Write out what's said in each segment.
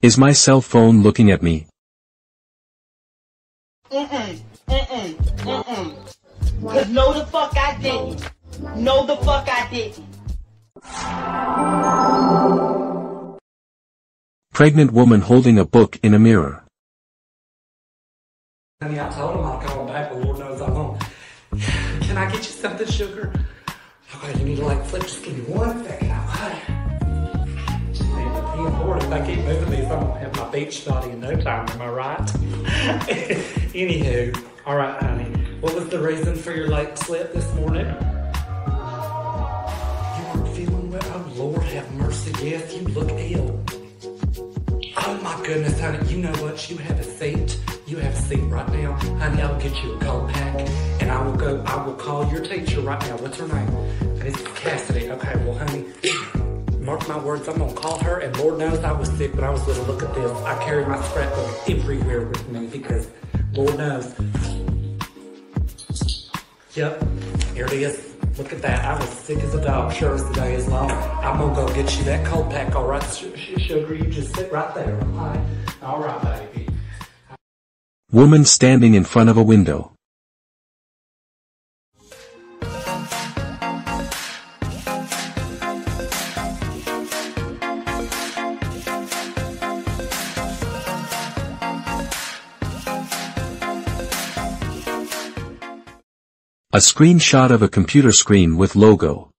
Is my cell phone looking at me? Mm-mm, mm-mm, mm-mm. Cause no the fuck I didn't. No the fuck I didn't. Pregnant woman holding a book in a mirror. Honey, I told him I'll call back, but Lord knows I won't. Can I get you something, sugar? Okay, you need to like flip. Just give me one second, okay? Just need to pee. If I keep moving these, I'm gonna have my beach body in no time. Am I right? Anywho, all right, honey. What was the reason for your late slip this morning? You weren't feeling well. Oh Lord, have mercy. Yes, you look ill. Oh my goodness, honey, you know what? You have a seat. You have a seat right now. Honey, I'll get you a cold pack and I will go, I will call your teacher right now. What's her name? It's Cassidy. Okay, well, honey, mark my words, I'm gonna call her and Lord knows I was sick, but I was little. Look at this. I carry my scrapbook everywhere with me because Lord knows. Yep, here it is. Look at that. I was sick as a dog, sure as the day is long. I'm gonna go get you that cold pack, all right, sugar? You just sit right there, all right? All right, baby. Woman standing in front of a window. A screenshot of a computer screen with logo.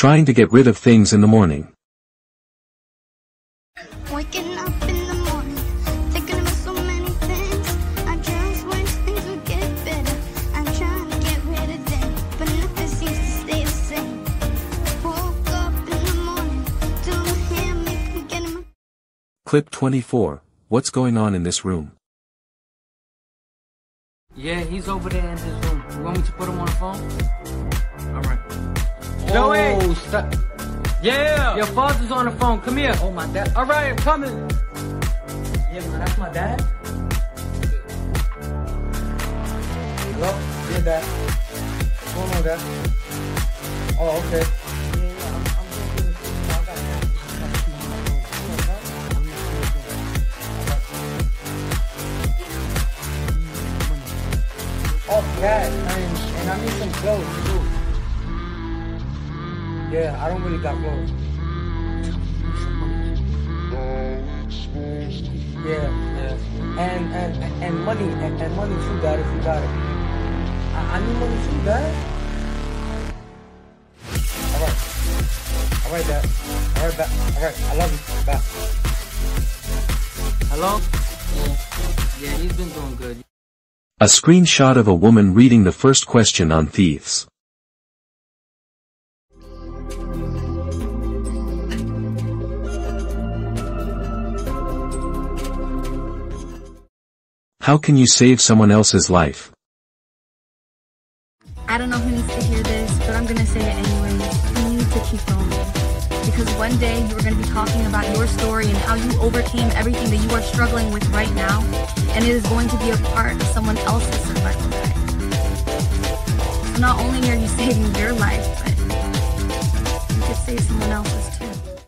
Trying to get rid of things in the morning. Waking up in the morning, thinking about so many things. I just wish things would get better. I'm trying to get rid of them, but nothing seems to stay the same. Woke up in the morning, do my hair, make me get my Clip 24. What's going on in this room? Yeah, he's over there in his room. You want me to put him on the phone? Alright. Joey! Oh. Yeah. Your father's on the phone. Come here. Oh, my dad. Alright, I'm coming. Yeah, man, that's my dad. Hello? Yeah, dad. Oh, What's going on, dad? Oh, okay. Yeah, yeah, I'm, I'm going to the school. I got Oh, yeah, and, and I need some clothes too. Yeah, I don't really got clothes. Yeah, yeah. And and and money and, and money too, Dad, if you got it. I, I need money too, Dad. All right, all right, Dad. All right, Dad. All right, I love you. Bye. Hello? Yeah. Yeah, he's been doing good. A screenshot of a woman reading the first question on thieves. How can you save someone else's life? I don't know who needs to hear this, but I'm gonna say it anyways. You need to keep going. Because one day you are gonna be talking about your story and how you overcame everything that you are struggling with right now, and it is going to be a part of someone else's survival guide. So not only are you saving your life, but you could save someone else's too.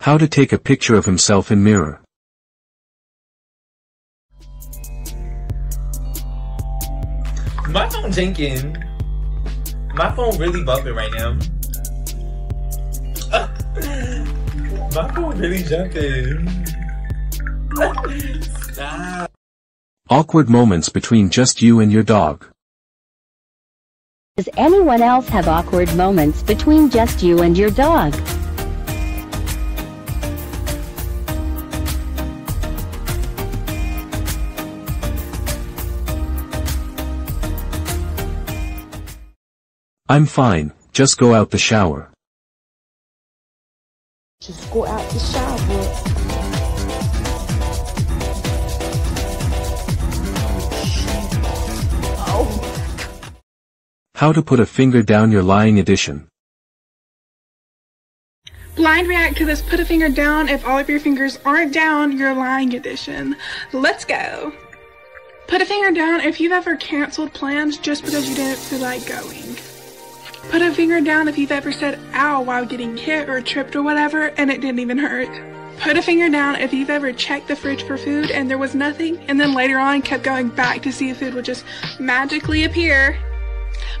How to take a picture of himself in mirror. My phone jinking. My phone really bumping right now. My phone really jumping. Stop. Awkward moments between just you and your dog. Does anyone else have awkward moments between just you and your dog? I'm fine, just go out the shower. Just go out the shower. Oh. How to put a finger down your lying edition? Blind react to this put a finger down if all of your fingers aren't down your lying edition. Let's go. Put a finger down if you've ever canceled plans just because you didn't feel like going. Put a finger down if you've ever said ow while getting hit or tripped or whatever and it didn't even hurt. Put a finger down if you've ever checked the fridge for food and there was nothing and then later on kept going back to see if food would just magically appear.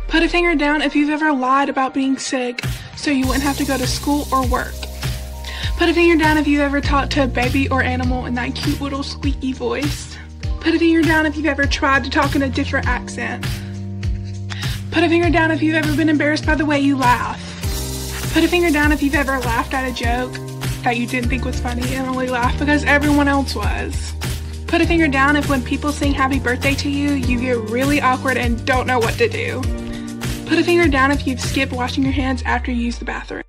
Put a finger down if you've ever lied about being sick so you wouldn't have to go to school or work. Put a finger down if you've ever talked to a baby or animal in that cute little squeaky voice. Put a finger down if you've ever tried to talk in a different accent. Put a finger down if you've ever been embarrassed by the way you laugh. Put a finger down if you've ever laughed at a joke that you didn't think was funny and only laughed because everyone else was. Put a finger down if when people sing happy birthday to you, you get really awkward and don't know what to do. Put a finger down if you've skipped washing your hands after you use the bathroom.